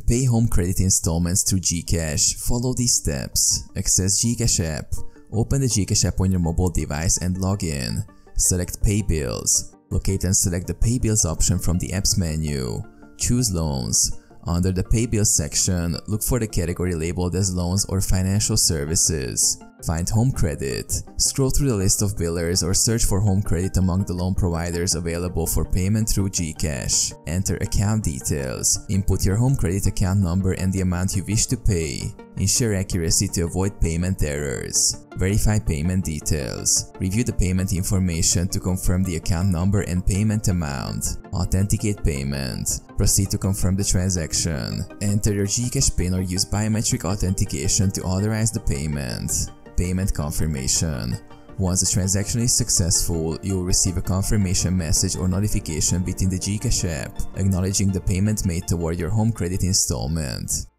To pay home credit installments through Gcash, follow these steps. Access Gcash app. Open the Gcash app on your mobile device and log in. Select Pay Bills. Locate and select the Pay Bills option from the app's menu. Choose Loans. Under the Pay Bills section, look for the category labeled as Loans or Financial Services. Find Home Credit. Scroll through the list of billers or search for Home Credit among the loan providers available for payment through Gcash. Enter account details. Input your Home Credit account number and the amount you wish to pay. Ensure accuracy to avoid payment errors. Verify payment details. Review the payment information to confirm the account number and payment amount. Authenticate payment. Proceed to confirm the transaction. Enter your Gcash PIN or use biometric authentication to authorize the payment. Payment confirmation. Once the transaction is successful, you will receive a confirmation message or notification within the Gcash app, acknowledging the payment made toward your home credit installment.